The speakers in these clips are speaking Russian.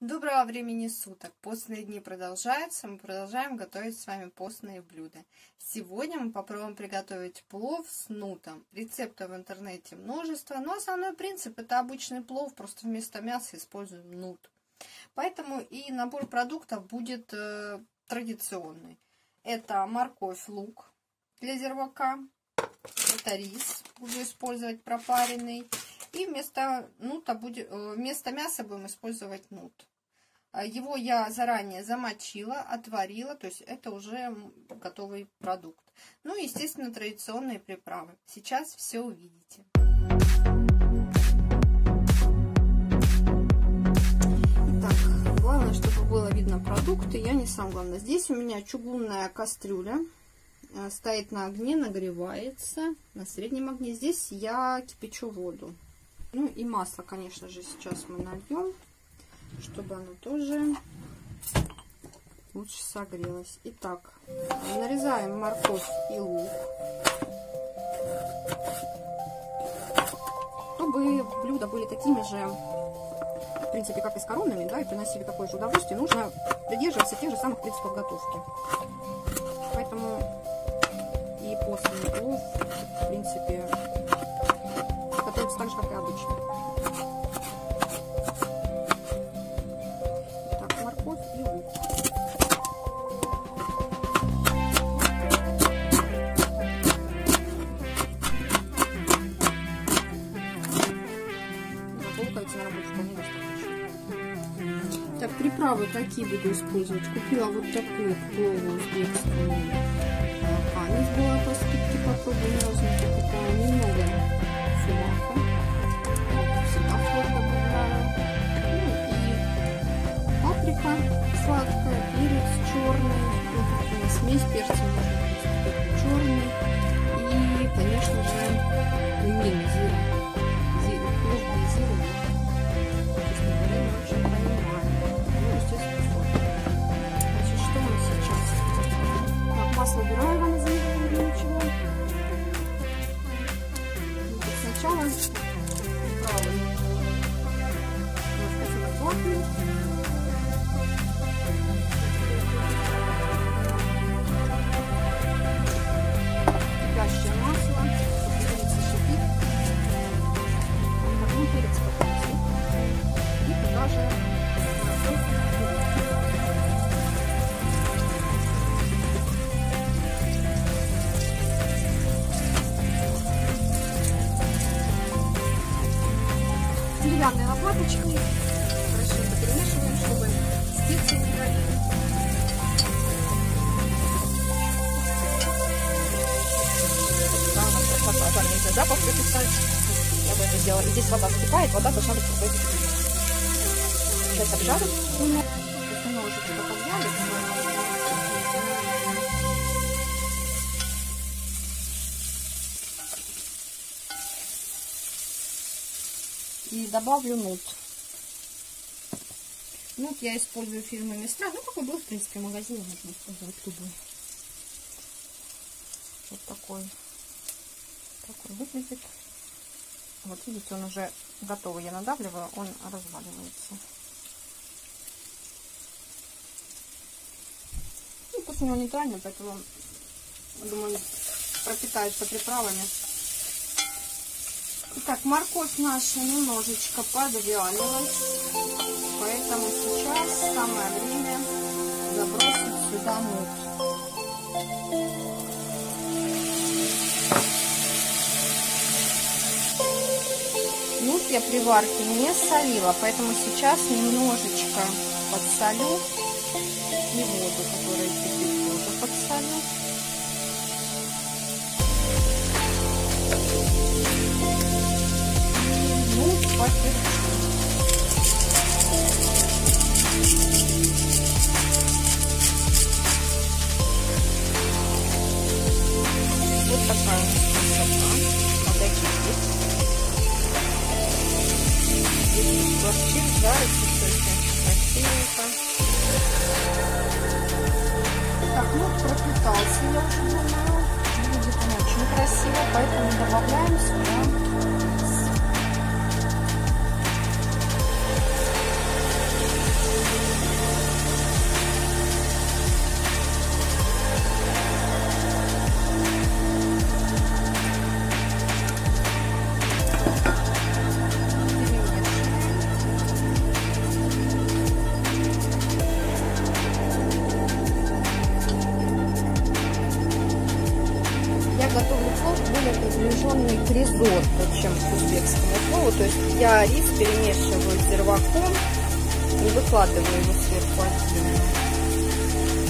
Доброго времени суток! Постные дни продолжаются, мы продолжаем готовить с вами постные блюда. Сегодня мы попробуем приготовить плов с нутом. Рецептов в интернете множество, но основной принцип это обычный плов, просто вместо мяса используем нут. Поэтому и набор продуктов будет э, традиционный. Это морковь, лук для зервака, это рис, буду использовать пропаренный. И вместо, нута будет, э, вместо мяса будем использовать нут. А его я заранее замочила, отварила, то есть это уже готовый продукт. Ну и, естественно, традиционные приправы. Сейчас все увидите. Так, главное, чтобы было видно продукты. Я не сам главное. Здесь у меня чугунная кастрюля э, стоит на огне, нагревается на среднем огне. Здесь я кипячу воду. Ну и масло, конечно же, сейчас мы нальем, чтобы оно тоже лучше согрелось. Итак, нарезаем морковь и лук. Чтобы блюда были такими же, в принципе, как и с коронами, да, и приносили такое же удовольствие, нужно придерживаться тех же самых принципов готовки. Поэтому и после плов, в принципе, приправы какие буду использовать? Купила вот такую плову узбекскую камень была по скидке, попробую разные покупала. Немного филаха. Лопаточкой. Хорошо перемешиваем, чтобы специи не. Там нельзя запах записать. Я бы это сделала. И здесь вода закипает, вода должна быть какой-то Сейчас обжарим. Немножечко подвяли. И добавлю нут. Нут я использую фирмы Мистра. Ну, какой был, в принципе, в магазине можно использовать любой. Вот такой. Такой выглядит. Вот видите, он уже готовый. Я надавливаю, он разваливается. Ну, вкус у него нейтральный, поэтому, думаю, пропитается приправами. Итак, морковь наша немножечко подвялилась, поэтому сейчас самое время забросить сюда нут. Нут я при варке не солила, поэтому сейчас немножечко подсолю и воду, которая кипит, тоже подсолю. Вот такая. Надо кипит. Здесь это красивенько. Так, ну пропитался, я уже думаю. Очень красиво, поэтому добавляем сюда я рис перемешиваю с зерваком, не выкладываю его сверху.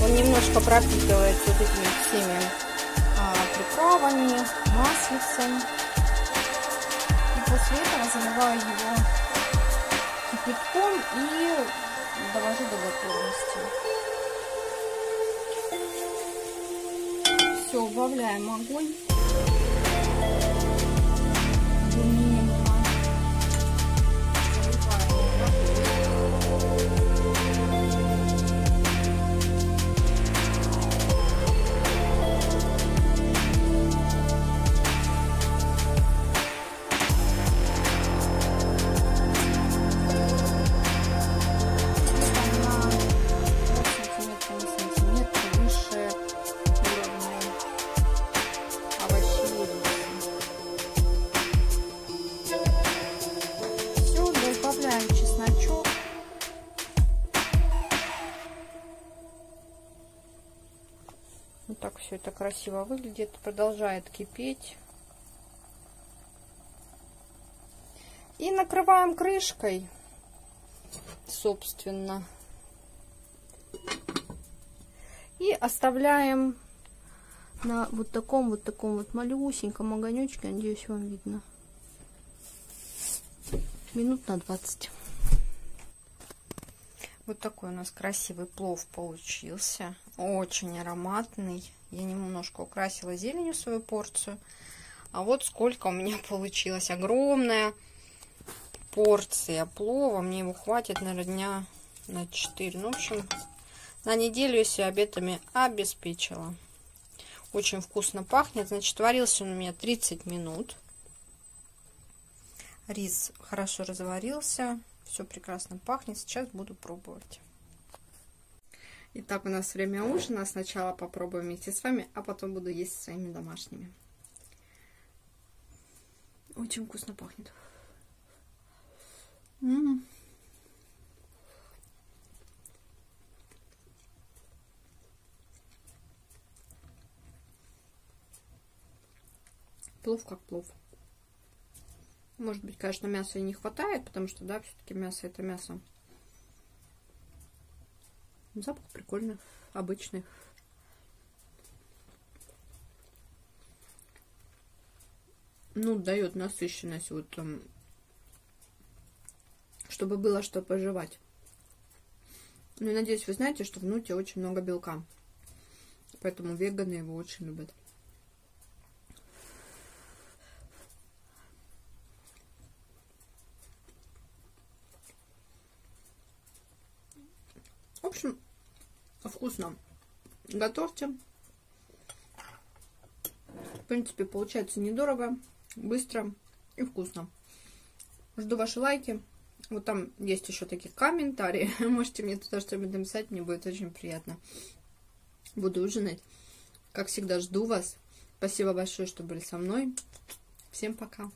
Он немножко пропитывается вот этими всеми а, приправами, маслицем. И после этого заливаю его кипятком и довожу до готовности. Все, убавляем огонь. Все это красиво выглядит. Продолжает кипеть. И накрываем крышкой, собственно. И оставляем на вот таком вот таком вот малюсеньком огонечке. Надеюсь, вам видно. Минут на 20. Вот такой у нас красивый плов получился. Очень ароматный. Я немножко украсила зеленью свою порцию. А вот сколько у меня получилось. Огромная порция плова. Мне его хватит, наверное, дня на 4. Ну, в общем, на неделю я себя обедами обеспечила. Очень вкусно пахнет. Значит, варился он у меня 30 минут. Рис хорошо разварился. Все прекрасно пахнет. Сейчас буду пробовать. Итак, у нас время ужина. Сначала попробую вместе с вами, а потом буду есть своими домашними. Очень вкусно пахнет. М -м -м. Плов как плов. Может быть, конечно, мяса и не хватает, потому что, да, все-таки мясо это мясо. Запах прикольный, обычный. Ну, дает насыщенность, вот, чтобы было что пожевать. Ну, и надеюсь, вы знаете, что в нуте очень много белка. Поэтому веганы его очень любят. В общем, вкусно. Готовьте. В принципе, получается недорого, быстро и вкусно. Жду ваши лайки. Вот там есть еще такие комментарии. Можете мне туда что-нибудь написать, мне будет очень приятно. Буду ужинать. Как всегда, жду вас. Спасибо большое, что были со мной. Всем пока.